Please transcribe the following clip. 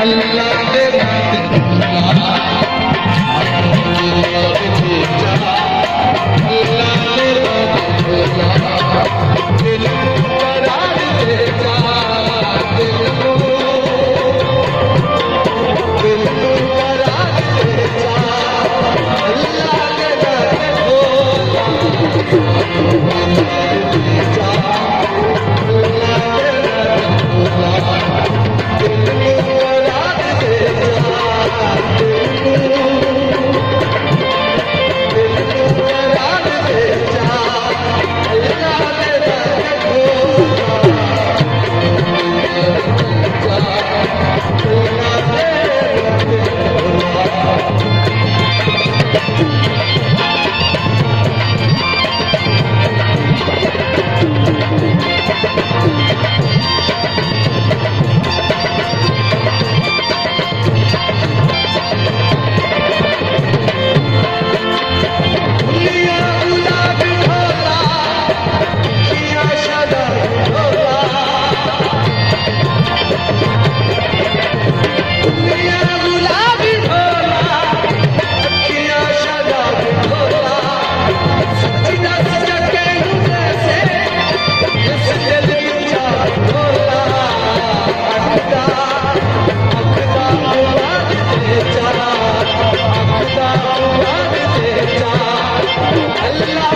Al Allah